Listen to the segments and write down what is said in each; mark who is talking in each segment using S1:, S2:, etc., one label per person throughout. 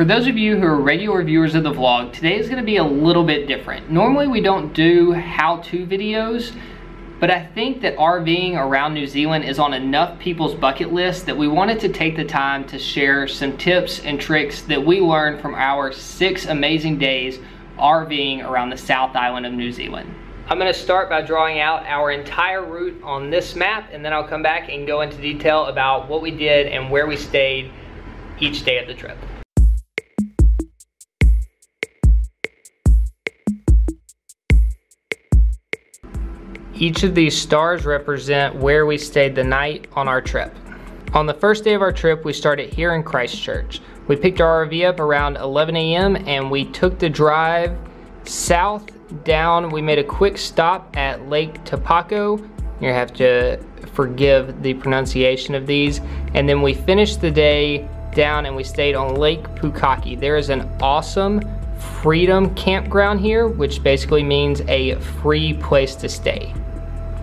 S1: For those of you who are regular viewers of the vlog, today is gonna be a little bit different. Normally we don't do how-to videos, but I think that RVing around New Zealand is on enough people's bucket list that we wanted to take the time to share some tips and tricks that we learned from our six amazing days RVing around the South Island of New Zealand. I'm gonna start by drawing out our entire route on this map and then I'll come back and go into detail about what we did and where we stayed each day of the trip. Each of these stars represent where we stayed the night on our trip. On the first day of our trip, we started here in Christchurch. We picked our RV up around 11 a.m. and we took the drive south down. We made a quick stop at Lake Tepako. You have to forgive the pronunciation of these. And then we finished the day down and we stayed on Lake Pukaki. There is an awesome freedom campground here, which basically means a free place to stay.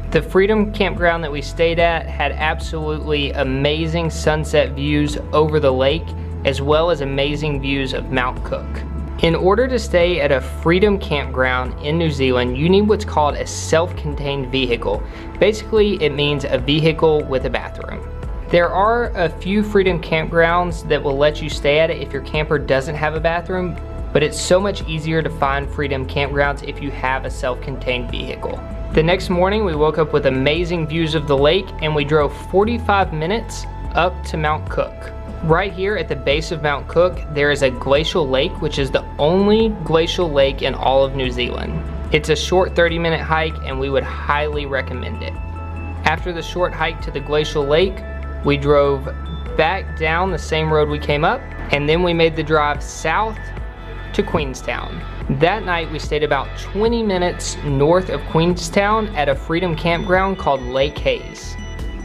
S1: The Freedom Campground that we stayed at had absolutely amazing sunset views over the lake, as well as amazing views of Mount Cook. In order to stay at a Freedom Campground in New Zealand, you need what's called a self-contained vehicle. Basically, it means a vehicle with a bathroom. There are a few Freedom Campgrounds that will let you stay at it if your camper doesn't have a bathroom, but it's so much easier to find Freedom Campgrounds if you have a self-contained vehicle. The next morning we woke up with amazing views of the lake and we drove 45 minutes up to Mount Cook. Right here at the base of Mount Cook, there is a glacial lake, which is the only glacial lake in all of New Zealand. It's a short 30 minute hike and we would highly recommend it. After the short hike to the glacial lake, we drove back down the same road we came up and then we made the drive south to Queenstown. That night we stayed about 20 minutes north of Queenstown at a freedom campground called Lake Hayes.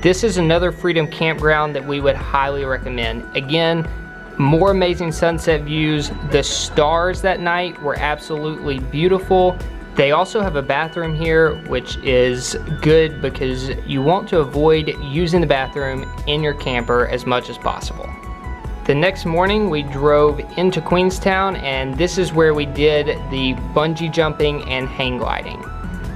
S1: This is another freedom campground that we would highly recommend. Again, more amazing sunset views. The stars that night were absolutely beautiful. They also have a bathroom here, which is good because you want to avoid using the bathroom in your camper as much as possible. The next morning we drove into Queenstown and this is where we did the bungee jumping and hang gliding.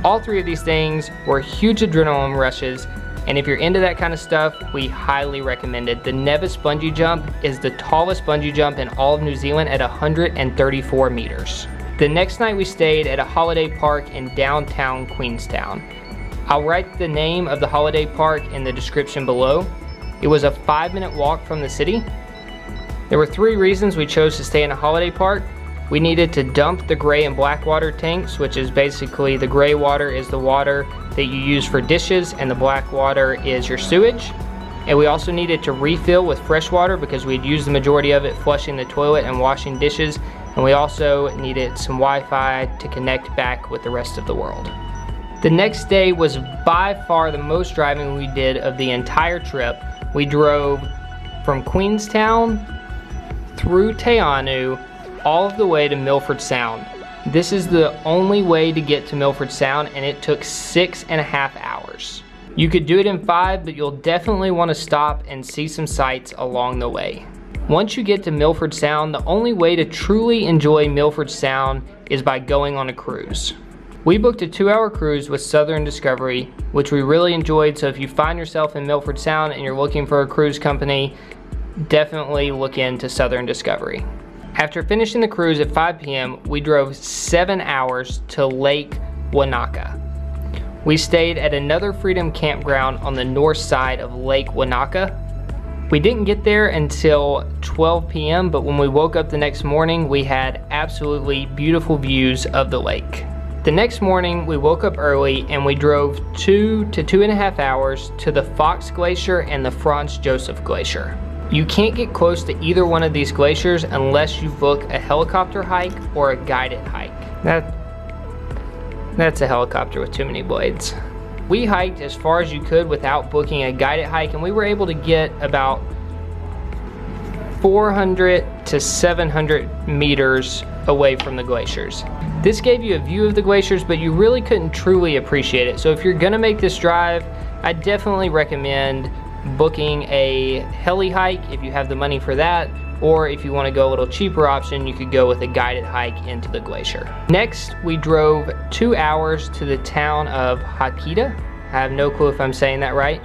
S1: All three of these things were huge adrenaline rushes and if you're into that kind of stuff, we highly recommend it. The Nevis bungee jump is the tallest bungee jump in all of New Zealand at 134 meters. The next night we stayed at a holiday park in downtown Queenstown. I'll write the name of the holiday park in the description below. It was a five minute walk from the city there were three reasons we chose to stay in a holiday park. We needed to dump the gray and black water tanks, which is basically the gray water is the water that you use for dishes and the black water is your sewage. And we also needed to refill with fresh water because we'd used the majority of it flushing the toilet and washing dishes. And we also needed some Wi-Fi to connect back with the rest of the world. The next day was by far the most driving we did of the entire trip. We drove from Queenstown through Te Anau all the way to Milford Sound. This is the only way to get to Milford Sound and it took six and a half hours. You could do it in five, but you'll definitely want to stop and see some sights along the way. Once you get to Milford Sound, the only way to truly enjoy Milford Sound is by going on a cruise. We booked a two hour cruise with Southern Discovery, which we really enjoyed. So if you find yourself in Milford Sound and you're looking for a cruise company, definitely look into Southern Discovery. After finishing the cruise at 5 p.m., we drove seven hours to Lake Wanaka. We stayed at another Freedom Campground on the north side of Lake Wanaka. We didn't get there until 12 p.m., but when we woke up the next morning, we had absolutely beautiful views of the lake. The next morning, we woke up early and we drove two to two and a half hours to the Fox Glacier and the Franz Josef Glacier. You can't get close to either one of these glaciers unless you book a helicopter hike or a guided hike. That, that's a helicopter with too many blades. We hiked as far as you could without booking a guided hike and we were able to get about 400 to 700 meters away from the glaciers. This gave you a view of the glaciers, but you really couldn't truly appreciate it. So if you're gonna make this drive, I definitely recommend booking a heli hike if you have the money for that, or if you want to go a little cheaper option, you could go with a guided hike into the glacier. Next, we drove two hours to the town of Hakita. I have no clue if I'm saying that right,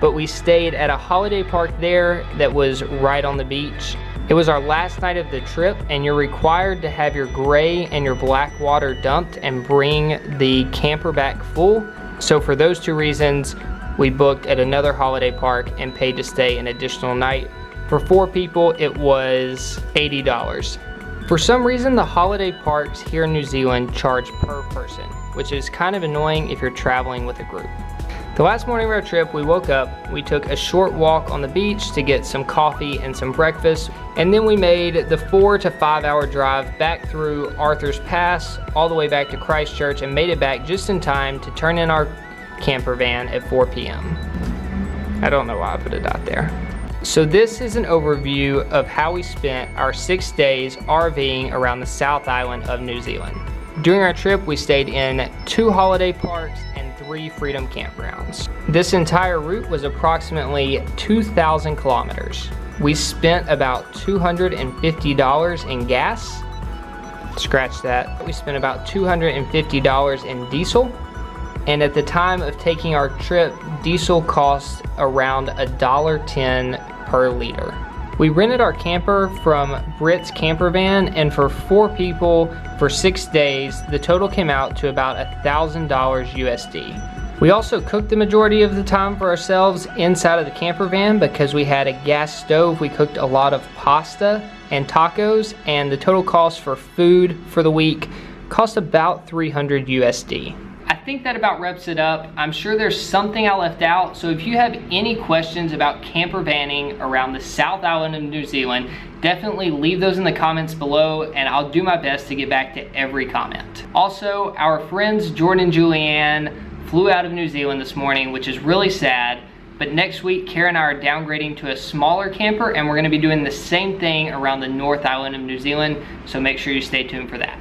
S1: but we stayed at a holiday park there that was right on the beach. It was our last night of the trip and you're required to have your gray and your black water dumped and bring the camper back full. So for those two reasons, we booked at another holiday park and paid to stay an additional night. For four people, it was $80. For some reason, the holiday parks here in New Zealand charge per person, which is kind of annoying if you're traveling with a group. The last morning of our trip, we woke up, we took a short walk on the beach to get some coffee and some breakfast, and then we made the four to five hour drive back through Arthur's Pass, all the way back to Christchurch, and made it back just in time to turn in our camper van at 4 p.m. I don't know why I put a dot there. So this is an overview of how we spent our six days RVing around the South Island of New Zealand. During our trip, we stayed in two holiday parks and three Freedom campgrounds. This entire route was approximately 2,000 kilometers. We spent about $250 in gas. Scratch that. We spent about $250 in diesel. And at the time of taking our trip, diesel cost around $1.10 per liter. We rented our camper from Britz Camper Van, and for four people for six days, the total came out to about $1,000 USD. We also cooked the majority of the time for ourselves inside of the camper van because we had a gas stove. We cooked a lot of pasta and tacos, and the total cost for food for the week cost about 300 USD think that about wraps it up. I'm sure there's something I left out. So if you have any questions about camper vanning around the South Island of New Zealand, definitely leave those in the comments below and I'll do my best to get back to every comment. Also, our friends Jordan and Julianne flew out of New Zealand this morning, which is really sad. But next week, Kara and I are downgrading to a smaller camper and we're gonna be doing the same thing around the North Island of New Zealand. So make sure you stay tuned for that.